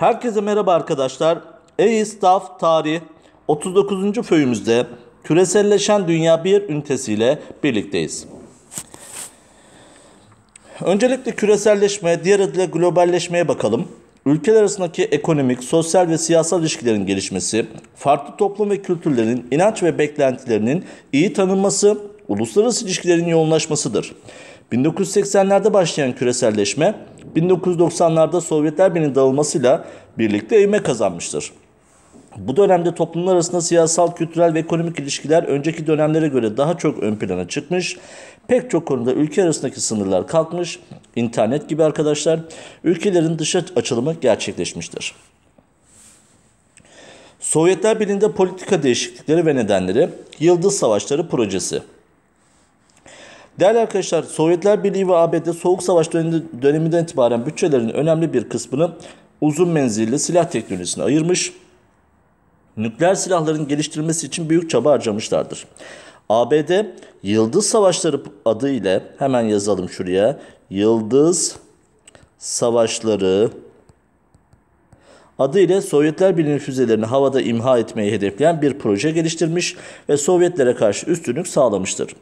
Herkese merhaba arkadaşlar. E-İstaf Tarih 39. föyümüzde küreselleşen dünya bir ünitesiyle birlikteyiz. Öncelikle küreselleşme, diğer adıyla globalleşmeye bakalım. Ülkeler arasındaki ekonomik, sosyal ve siyasal ilişkilerin gelişmesi, farklı toplum ve kültürlerin inanç ve beklentilerinin iyi tanınması, uluslararası ilişkilerin yoğunlaşmasıdır. 1980'lerde başlayan küreselleşme, 1990'larda Sovyetler Birliği'nin dağılmasıyla birlikte ivme kazanmıştır. Bu dönemde toplumlar arasında siyasal, kültürel ve ekonomik ilişkiler önceki dönemlere göre daha çok ön plana çıkmış. Pek çok konuda ülke arasındaki sınırlar kalkmış. İnternet gibi arkadaşlar ülkelerin dışa açılımı gerçekleşmiştir. Sovyetler Birliği'nde politika değişiklikleri ve nedenleri Yıldız Savaşları projesi. Değerli arkadaşlar, Sovyetler Birliği ve ABD Soğuk Savaş döneminden itibaren bütçelerinin önemli bir kısmını uzun menzilli silah teknolojisine ayırmış, nükleer silahların geliştirilmesi için büyük çaba harcamışlardır. ABD Yıldız Savaşları adı ile hemen yazalım şuraya. Yıldız Savaşları adı ile Sovyetler Birliği füzelerini havada imha etmeyi hedefleyen bir proje geliştirmiş ve Sovyetlere karşı üstünlük sağlamıştır.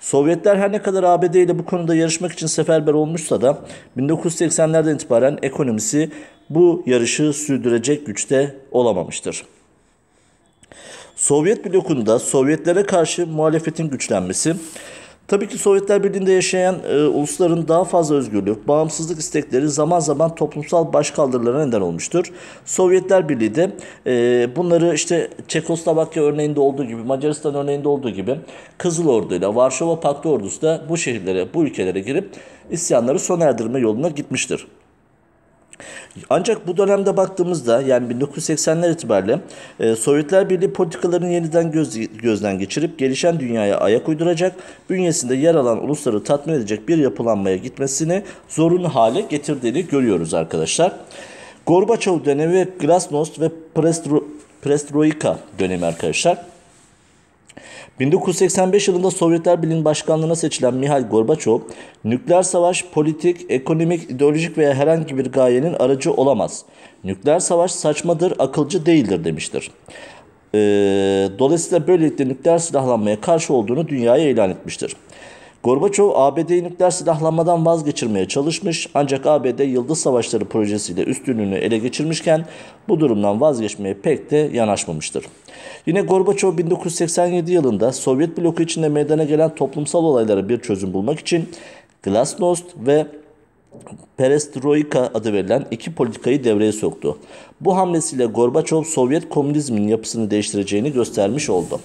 Sovyetler her ne kadar ABD ile bu konuda yarışmak için seferber olmuşsa da 1980'lerden itibaren ekonomisi bu yarışı sürdürecek güçte olamamıştır. Sovyet blokunda Sovyetlere karşı muhalefetin güçlenmesi, tabii ki Sovyetler Birliği'nde yaşayan e, ulusların daha fazla özgürlük, bağımsızlık istekleri zaman zaman toplumsal başkaldırılara neden olmuştur. Sovyetler Birliği de e, bunları işte Çekoslovakya örneğinde olduğu gibi, Macaristan örneğinde olduğu gibi Kızıl Ordu ile Varşova Paktı ordusu da bu şehirlere, bu ülkelere girip isyanları sona erdirme yoluna gitmiştir. Ancak bu dönemde baktığımızda yani 1980'ler itibariyle e, Sovyetler Birliği politikalarını yeniden göz, gözden geçirip gelişen dünyaya ayak uyduracak, bünyesinde yer alan ulusları tatmin edecek bir yapılanmaya gitmesini zorunlu hale getirdiğini görüyoruz arkadaşlar. Gorbaçov dönemi ve Glasnost ve Prestro, Perestroika dönemi arkadaşlar. 1985 yılında Sovyetler Birliği'nin başkanlığına seçilen Mihail Gorbaçov, nükleer savaş politik, ekonomik, ideolojik veya herhangi bir gayenin aracı olamaz. Nükleer savaş saçmadır, akılcı değildir demiştir. Ee, dolayısıyla böylelikle nükleer silahlanmaya karşı olduğunu dünyaya ilan etmiştir. Gorbaçov ABD'yi nükleer silahlanmadan vazgeçirmeye çalışmış ancak ABD Yıldız Savaşları projesiyle üstünlüğünü ele geçirmişken bu durumdan vazgeçmeye pek de yanaşmamıştır. Yine Gorbaçov 1987 yılında Sovyet bloku içinde meydana gelen toplumsal olaylara bir çözüm bulmak için Glasnost ve Perestroika adı verilen iki politikayı devreye soktu. Bu hamlesiyle Gorbaçov Sovyet komünizmin yapısını değiştireceğini göstermiş oldu.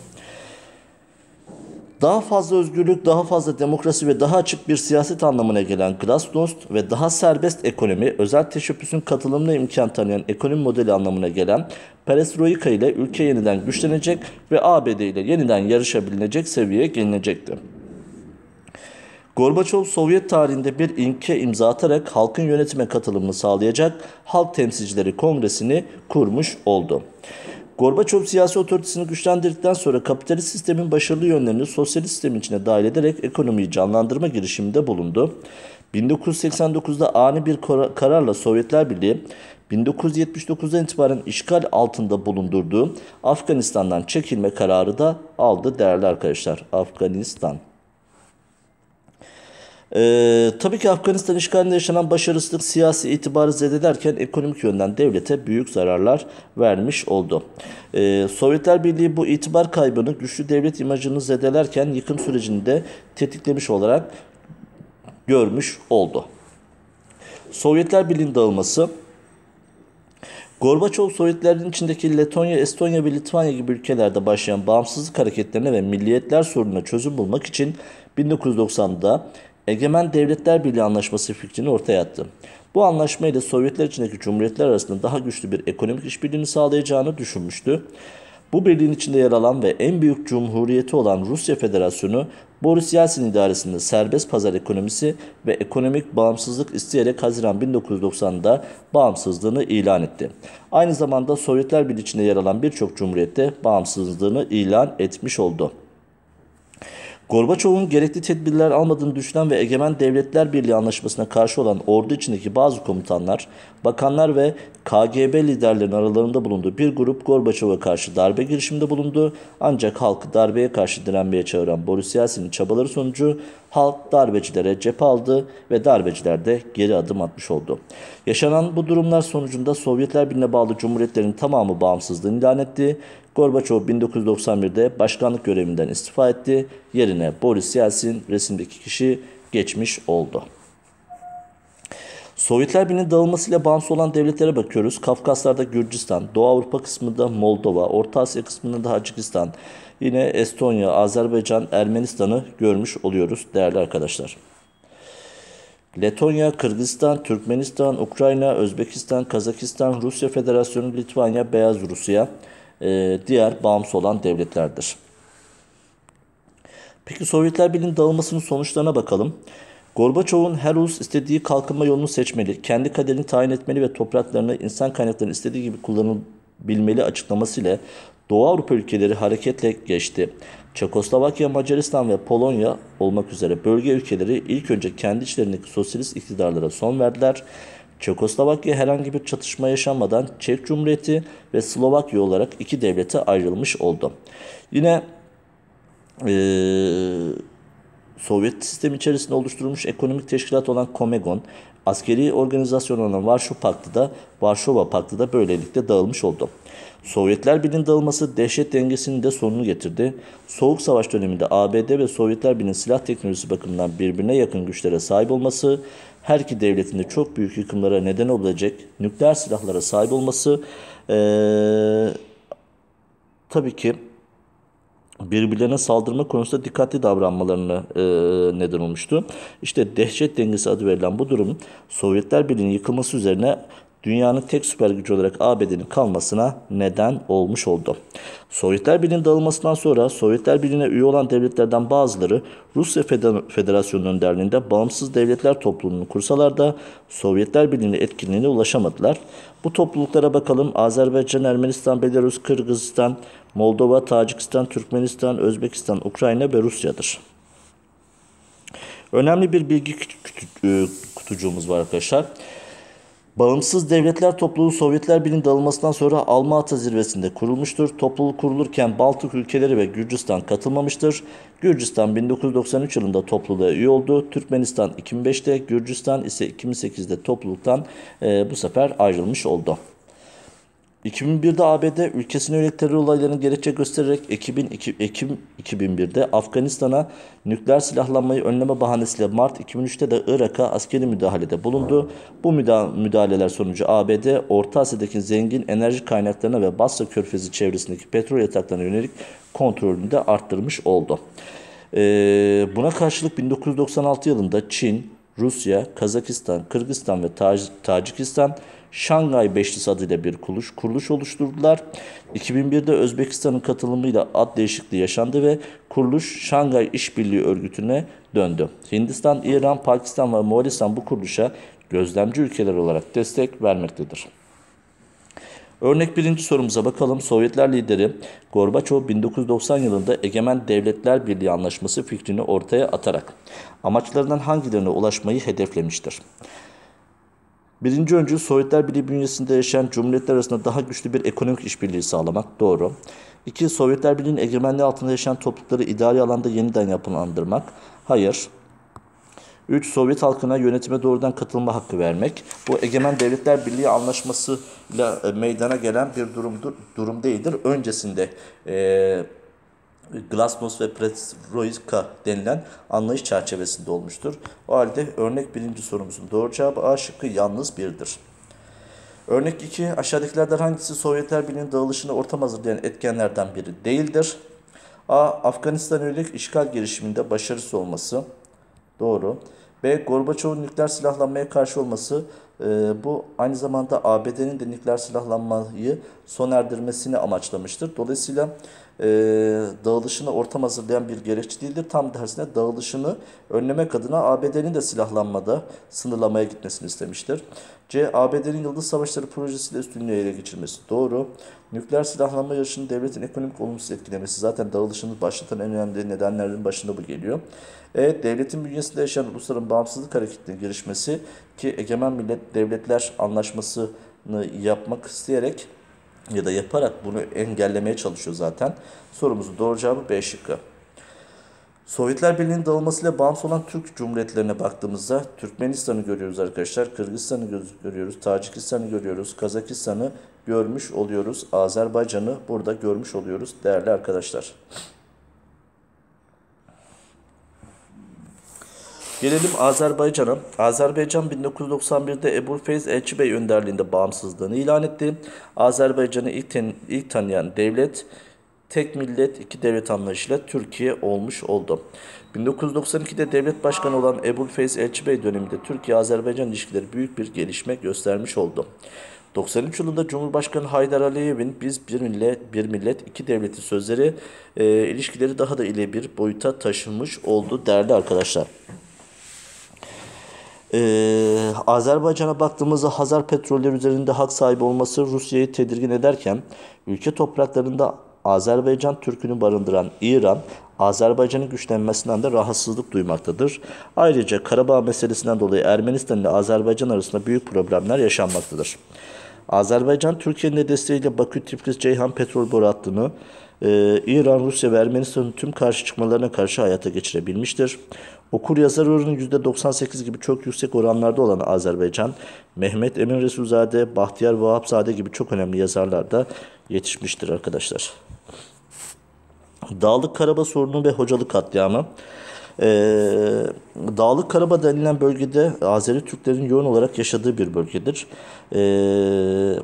Daha fazla özgürlük, daha fazla demokrasi ve daha açık bir siyaset anlamına gelen Glasnost ve daha serbest ekonomi, özel teşebbüsün katılımına imkan tanıyan ekonomi modeli anlamına gelen Perestroika ile ülke yeniden güçlenecek ve ABD ile yeniden yarışabilecek seviyeye gelinecekti. Gorbaçov Sovyet tarihinde bir ilke imza atarak halkın yönetime katılımını sağlayacak Halk Temsilcileri Kongresi'ni kurmuş oldu. Gorbaçov siyasi otoritesini güçlendirdikten sonra kapitalist sistemin başarılı yönlerini sosyalist sistemin içine dahil ederek ekonomiyi canlandırma girişiminde bulundu. 1989'da ani bir kararla Sovyetler Birliği 1979'dan itibaren işgal altında bulundurduğu Afganistan'dan çekilme kararı da aldı değerli arkadaşlar. Afganistan. Ee, tabii ki Afganistan işgalinde yaşanan başarısızlık siyasi itibarı zedelerken ekonomik yönden devlete büyük zararlar vermiş oldu. Ee, Sovyetler Birliği bu itibar kaybını güçlü devlet imajını zedelerken yıkım sürecini de tetiklemiş olarak görmüş oldu. Sovyetler Birliği'nin dağılması Gorbaçov Sovyetlerin içindeki Letonya, Estonya ve Litvanya gibi ülkelerde başlayan bağımsızlık hareketlerine ve milliyetler sorununa çözüm bulmak için 1990'da Egemen Devletler Birliği Anlaşması fikrini ortaya attı. Bu anlaşma ile Sovyetler içindeki cumhuriyetler arasında daha güçlü bir ekonomik işbirliğini sağlayacağını düşünmüştü. Bu birliğin içinde yer alan ve en büyük cumhuriyeti olan Rusya Federasyonu, Boris Yeltsin idaresinde serbest pazar ekonomisi ve ekonomik bağımsızlık isteyerek Haziran 1990'da bağımsızlığını ilan etti. Aynı zamanda Sovyetler Birliği içinde yer alan birçok cumhuriyette bağımsızlığını ilan etmiş oldu. Gorbaçov'un gerekli tedbirler almadığını düşünen ve Egemen Devletler Birliği Anlaşması'na karşı olan ordu içindeki bazı komutanlar, bakanlar ve KGB liderlerinin aralarında bulunduğu bir grup Gorbaçov'a karşı darbe girişiminde bulundu. Ancak halkı darbeye karşı direnmeye çağıran Boris Yeltsin'in çabaları sonucu halk darbecilere cephe aldı ve darbeciler de geri adım atmış oldu. Yaşanan bu durumlar sonucunda Sovyetler Birliği'ne bağlı cumhuriyetlerin tamamı bağımsızlığını ilan etti. Gorbaçov 1991'de başkanlık görevinden istifa etti. Yerine Boris Yeltsin resimdeki kişi geçmiş oldu. Sovyetler Birliği'nin dağılmasıyla bağımsız olan devletlere bakıyoruz. Kafkaslar'da Gürcistan, Doğu Avrupa kısmında Moldova, Orta Asya kısmında da Hacikistan, yine Estonya, Azerbaycan, Ermenistan'ı görmüş oluyoruz değerli arkadaşlar. Letonya, Kırgızistan, Türkmenistan, Ukrayna, Özbekistan, Kazakistan, Rusya Federasyonu, Litvanya, Beyaz Rusya e, diğer bağımsız olan devletlerdir. Peki Sovyetler Birliği'nin dağılmasının sonuçlarına bakalım. Gorbaçov'un her ulus istediği kalkınma yolunu seçmeli, kendi kaderini tayin etmeli ve topraklarını insan kaynaklarını istediği gibi kullanabilmeli açıklamasıyla Doğu Avrupa ülkeleri hareketle geçti. Çekoslovakya, Macaristan ve Polonya olmak üzere bölge ülkeleri ilk önce kendi içlerindeki sosyalist iktidarlara son verdiler. Çekoslovakya herhangi bir çatışma yaşanmadan Çek Cumhuriyeti ve Slovakya olarak iki devlete ayrılmış oldu. Yine ee, Sovyet sistemi içerisinde oluşturulmuş ekonomik teşkilat olan Komegon, askeri organizasyon olan Varşova Paktı da Varşova Paktı da böylelikle dağılmış oldu. Sovyetler Birliği'nin dağılması dehşet dengesinin de sonunu getirdi. Soğuk Savaş döneminde ABD ve Sovyetler Birliği'nin silah teknolojisi bakımından birbirine yakın güçlere sahip olması, her iki devletin de çok büyük yıkımlara neden olacak nükleer silahlara sahip olması ee, tabii ki birbirlerine saldırma konusunda dikkatli davranmalarına e, neden olmuştu. İşte dehşet dengesi adı verilen bu durum Sovyetler Birliği'nin yıkılması üzerine dünyanın tek süper gücü olarak ABD'nin kalmasına neden olmuş oldu. Sovyetler Birliği'nin dağılmasından sonra Sovyetler Birliği'ne üye olan devletlerden bazıları Rusya Federasyonu önderliğinde bağımsız devletler topluluğunu kursalar da Sovyetler Birliği'ne etkinliğine ulaşamadılar. Bu topluluklara bakalım. Azerbaycan, Ermenistan, Belarus, Kırgızistan, Moldova, Tacikistan, Türkmenistan, Özbekistan, Ukrayna ve Rusya'dır. Önemli bir bilgi kutucuğumuz var arkadaşlar. Bağımsız Devletler Topluluğu Sovyetler Birliği'nin dağılmasından sonra Alma-Ata zirvesinde kurulmuştur. Topluluk kurulurken Baltık ülkeleri ve Gürcistan katılmamıştır. Gürcistan 1993 yılında topluluğa üye oldu. Türkmenistan 2005'te, Gürcistan ise 2008'de topluluktan e, bu sefer ayrılmış oldu. 2001'de ABD ülkesine yönelik terör olaylarını gerekçe göstererek Ekim, Ekim 2001'de Afganistan'a nükleer silahlanmayı önleme bahanesiyle Mart 2003'te de Irak'a askeri müdahalede bulundu. Bu müdahaleler sonucu ABD Orta Asya'daki zengin enerji kaynaklarına ve Basra Körfezi çevresindeki petrol yataklarına yönelik kontrolünü de arttırmış oldu. Ee, buna karşılık 1996 yılında Çin, Rusya, Kazakistan, Kırgızistan ve Tacikistan Şangay Beşlisi adıyla bir kuruluş, kuruluş oluşturdular. 2001'de Özbekistan'ın katılımıyla ad değişikliği yaşandı ve kuruluş Şangay İşbirliği Örgütü'ne döndü. Hindistan, İran, Pakistan ve Moğolistan bu kuruluşa gözlemci ülkeler olarak destek vermektedir. Örnek birinci sorumuza bakalım. Sovyetler lideri Gorbaçov 1990 yılında Egemen Devletler Birliği Anlaşması fikrini ortaya atarak amaçlarından hangilerine ulaşmayı hedeflemiştir? Birinci öncül Sovyetler Birliği bünyesinde yaşayan cumhuriyetler arasında daha güçlü bir ekonomik işbirliği sağlamak. Doğru. İki, Sovyetler Birliği'nin egemenliği altında yaşayan toplulukları idari alanda yeniden yapılandırmak. Hayır. 3. Sovyet halkına yönetime doğrudan katılma hakkı vermek. Bu Egemen Devletler Birliği anlaşmasıyla e, meydana gelen bir durumdur, durum değildir. Öncesinde e, Glasnost ve Perestroika denilen anlayış çerçevesinde olmuştur. O halde örnek birinci sorumuzun doğru cevabı A şıkkı yalnız birdir. Örnek 2. Aşağıdakilerden hangisi Sovyetler Birliği'nin dağılışını ortam hazırlayan etkenlerden biri değildir? A. Afganistan yönelik işgal girişiminde başarısı olması. Doğru. B. Gorbaçov'un nükleer silahlanmaya karşı olması E, bu aynı zamanda ABD'nin de nükleer silahlanmayı sona erdirmesini amaçlamıştır. Dolayısıyla e, dağılışını ortam hazırlayan bir gerekçe değildir. Tam tersine dağılışını önlemek adına ABD'nin de silahlanmada sınırlamaya gitmesini istemiştir. C. ABD'nin Yıldız Savaşları projesiyle üstünlüğü ele geçirmesi. Doğru. Nükleer silahlanma yarışının devletin ekonomik olumsuz etkilemesi. Zaten dağılışını başlatan en önemli nedenlerin başında bu geliyor. E. Devletin bünyesinde yaşayan ulusların bağımsızlık hareketine girişmesi ki egemen millet devletler anlaşmasını yapmak isteyerek ya da yaparak bunu engellemeye çalışıyor zaten. Sorumuzun doğru cevabı B şıkkı. Sovyetler Birliği'nin dağılmasıyla bağımsız olan Türk Cumhuriyetlerine baktığımızda Türkmenistan'ı görüyoruz arkadaşlar. Kırgızistan'ı görüyoruz. Tacikistan'ı görüyoruz. Kazakistan'ı görmüş oluyoruz. Azerbaycan'ı burada görmüş oluyoruz değerli arkadaşlar. Gelelim Azerbaycan'a. Azerbaycan 1991'de Ebu Feyz Elçi önderliğinde bağımsızlığını ilan etti. Azerbaycan'ı ilk, ilk tanıyan devlet tek millet iki devlet anlayışıyla Türkiye olmuş oldu. 1992'de devlet başkanı olan Ebu Feyz Elçi döneminde Türkiye-Azerbaycan ilişkileri büyük bir gelişme göstermiş oldu. 93 yılında Cumhurbaşkanı Haydar Aliyev'in biz bir millet, bir millet iki devleti sözleri e, ilişkileri daha da ileri bir boyuta taşınmış oldu değerli arkadaşlar. Ee, Azerbaycan'a baktığımızda Hazar petrolleri üzerinde hak sahibi olması Rusya'yı tedirgin ederken ülke topraklarında Azerbaycan Türk'ünü barındıran İran, Azerbaycan'ın güçlenmesinden de rahatsızlık duymaktadır. Ayrıca Karabağ meselesinden dolayı Ermenistan ile Azerbaycan arasında büyük problemler yaşanmaktadır. Azerbaycan, Türkiye'nin de desteğiyle Bakü Tiflis Ceyhan petrol boru hattını e, İran, Rusya ve Ermenistan'ın tüm karşı çıkmalarına karşı hayata geçirebilmiştir. Okur yazar oranı %98 gibi çok yüksek oranlarda olan Azerbaycan, Mehmet Emin Resulzade, Bahtiyar Vahapzade gibi çok önemli yazarlar da yetişmiştir arkadaşlar. Dağlık Karabağ sorunu ve hocalık katliamı. Ee, Dağlık Karabağ denilen bölgede Azeri Türklerin yoğun olarak yaşadığı bir bölgedir. Ee,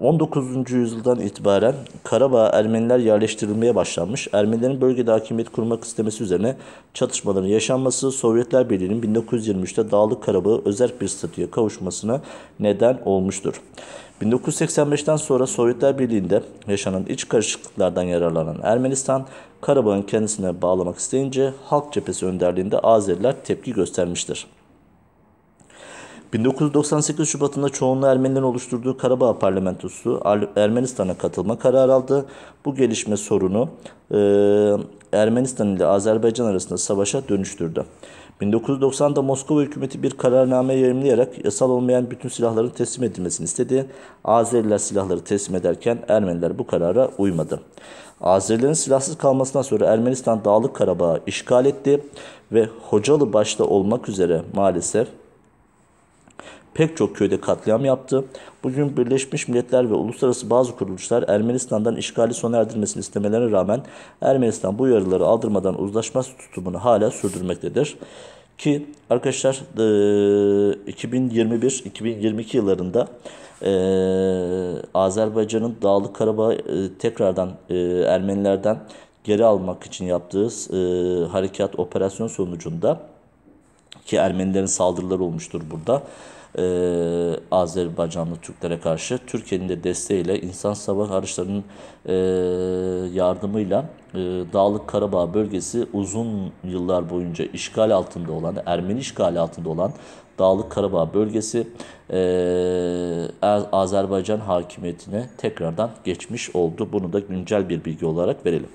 19. yüzyıldan itibaren Karabağ Ermeniler yerleştirilmeye başlanmış. Ermenilerin bölgede hakimiyet kurmak istemesi üzerine çatışmaların yaşanması Sovyetler Birliği'nin 1923'te Dağlık Karabağ'ı özel bir statüye kavuşmasına neden olmuştur. 1985'ten sonra Sovyetler Birliği'nde yaşanan iç karışıklıklardan yararlanan Ermenistan, Karabağ'ın kendisine bağlamak isteyince Halk Cephesi önderliğinde Azeriler tepki göstermiştir. 1998 Şubat'ında çoğunluğu Ermenilerin oluşturduğu Karabağ parlamentosu Ermenistan'a katılma kararı aldı. Bu gelişme sorunu e, Ermenistan ile Azerbaycan arasında savaşa dönüştürdü. 1990'da Moskova hükümeti bir kararname yayımlayarak yasal olmayan bütün silahların teslim edilmesini istedi. Azeriler silahları teslim ederken Ermeniler bu karara uymadı. Azerilerin silahsız kalmasından sonra Ermenistan Dağlık Karabağ'ı işgal etti ve Hocalı başta olmak üzere maalesef pek çok köyde katliam yaptı. Bugün Birleşmiş Milletler ve uluslararası bazı kuruluşlar Ermenistan'dan işgali sona erdirmesini istemelerine rağmen Ermenistan bu uyarıları aldırmadan uzlaşma tutumunu hala sürdürmektedir. Ki arkadaşlar 2021-2022 yıllarında e, Azerbaycan'ın Dağlık Karabağ e, tekrardan e, Ermenilerden geri almak için yaptığı e, harekat operasyon sonucunda ki Ermenilerin saldırıları olmuştur burada e, Azerbaycanlı Türklere karşı Türkiye'nin de desteğiyle insan savaş araçlarının e, yardımıyla e, Dağlık Karabağ bölgesi uzun yıllar boyunca işgal altında olan, Ermeni işgali altında olan Dağlık Karabağ bölgesi e, Azerbaycan hakimiyetine tekrardan geçmiş oldu. Bunu da güncel bir bilgi olarak verelim.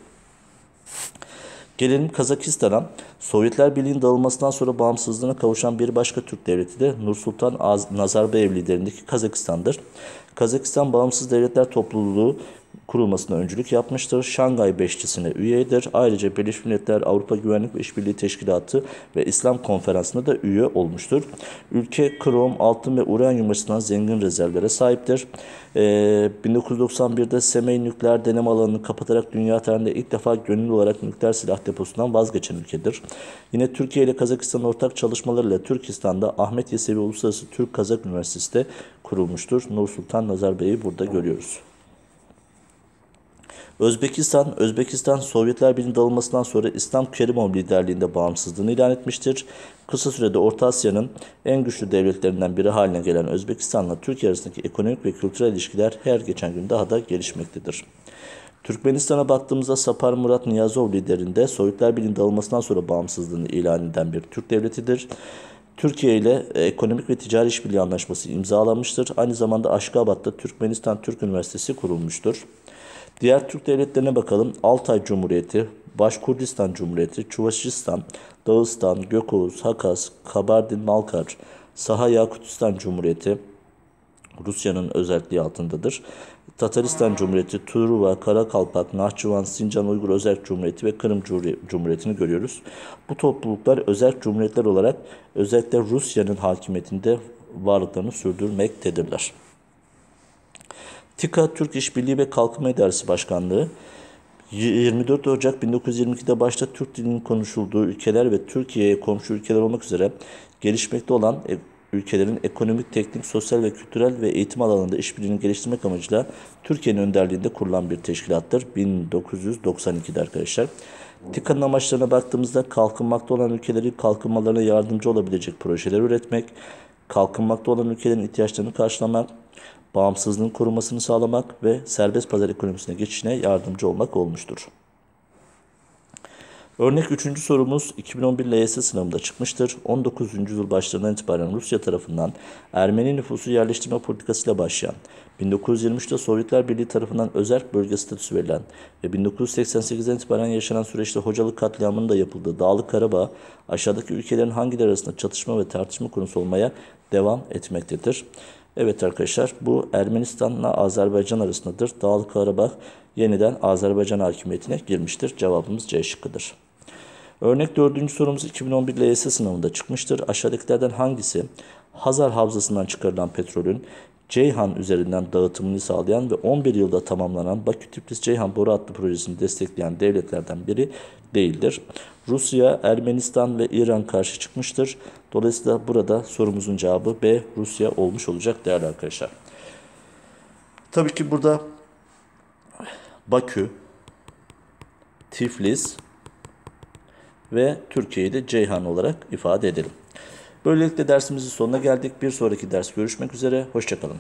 Gelelim Kazakistan'a. Sovyetler Birliği'nin dağılmasından sonra bağımsızlığına kavuşan bir başka Türk devleti de Nursultan Nazarbayev liderindeki Kazakistan'dır. Kazakistan Bağımsız Devletler Topluluğu kurulmasına öncülük yapmıştır. Şangay Beşçisi'ne üyedir. Ayrıca Birleşmiş Milletler Avrupa Güvenlik ve İşbirliği Teşkilatı ve İslam Konferansı'na da üye olmuştur. Ülke krom, altın ve uranyum açısından zengin rezervlere sahiptir. Ee, 1991'de Semey nükleer deneme alanını kapatarak dünya tarihinde ilk defa gönüllü olarak nükleer silah deposundan vazgeçen ülkedir. Yine Türkiye ile Kazakistan'ın ortak çalışmalarıyla Türkistan'da Ahmet Yesevi Uluslararası Türk Kazak Üniversitesi de kurulmuştur. Nur Sultan Nazarbay'ı burada görüyoruz. Özbekistan, Özbekistan Sovyetler Birliği dağılmasından sonra İslam Kerimov liderliğinde bağımsızlığını ilan etmiştir. Kısa sürede Orta Asya'nın en güçlü devletlerinden biri haline gelen Özbekistan'la Türkiye arasındaki ekonomik ve kültürel ilişkiler her geçen gün daha da gelişmektedir. Türkmenistan'a baktığımızda Sapar Murat Niyazov liderinde Sovyetler Birliği dağılmasından sonra bağımsızlığını ilan eden bir Türk devletidir. Türkiye ile ekonomik ve ticari işbirliği anlaşması imzalanmıştır. Aynı zamanda Aşkabat'ta Türkmenistan Türk Üniversitesi kurulmuştur. Diğer Türk devletlerine bakalım. Altay Cumhuriyeti, Başkurdistan Cumhuriyeti, Çuvaşistan, Dağıstan, Gökoğuz, Hakas, Kabardin-Balkar, Saha Yakutistan Cumhuriyeti, Rusya'nın özelliği altındadır. Tataristan Cumhuriyeti, Truva, Karakalpak, Nahçıvan, Sincan Uygur Özerk Cumhuriyeti ve Kırım Cumhuriyeti'ni görüyoruz. Bu topluluklar özerk cumhuriyetler olarak özellikle Rusya'nın hakimiyetinde varlıklarını sürdürmektedirler. TİKA Türk İşbirliği ve Kalkınma İdaresi Başkanlığı 24 Ocak 1922'de başta Türk dilinin konuşulduğu ülkeler ve Türkiye'ye komşu ülkeler olmak üzere gelişmekte olan e, ülkelerin ekonomik, teknik, sosyal ve kültürel ve eğitim alanında işbirliğini geliştirmek amacıyla Türkiye'nin önderliğinde kurulan bir teşkilattır. 1992'de arkadaşlar. TİKA'nın amaçlarına baktığımızda kalkınmakta olan ülkeleri kalkınmalarına yardımcı olabilecek projeler üretmek, kalkınmakta olan ülkelerin ihtiyaçlarını karşılamak, bağımsızlığın korunmasını sağlamak ve serbest pazar ekonomisine geçişine yardımcı olmak olmuştur. Örnek 3. sorumuz 2011 LYS sınavında çıkmıştır. 19. yüzyıl başlarından itibaren Rusya tarafından Ermeni nüfusu yerleştirme politikasıyla başlayan, 1923'te Sovyetler Birliği tarafından özerk bölge statüsü verilen ve 1988'den itibaren yaşanan süreçte hocalık katliamının da yapıldığı Dağlık Karabağ aşağıdaki ülkelerin hangileri arasında çatışma ve tartışma konusu olmaya devam etmektedir. Evet arkadaşlar bu Ermenistan'la Azerbaycan arasındadır. Dağlık Karabağ yeniden Azerbaycan hakimiyetine girmiştir. Cevabımız C şıkkıdır. Örnek 4. sorumuz 2011 LYS sınavında çıkmıştır. Aşağıdakilerden hangisi Hazar Havzası'ndan çıkarılan petrolün Ceyhan üzerinden dağıtımını sağlayan ve 11 yılda tamamlanan Bakü Tiflis Ceyhan boru hattı projesini destekleyen devletlerden biri değildir. Rusya, Ermenistan ve İran karşı çıkmıştır. Dolayısıyla burada sorumuzun cevabı B Rusya olmuş olacak değerli arkadaşlar. Tabii ki burada Bakü, Tiflis ve Türkiye'yi de Ceyhan olarak ifade edelim. Böylelikle dersimizin sonuna geldik. Bir sonraki ders görüşmek üzere. Hoşçakalın.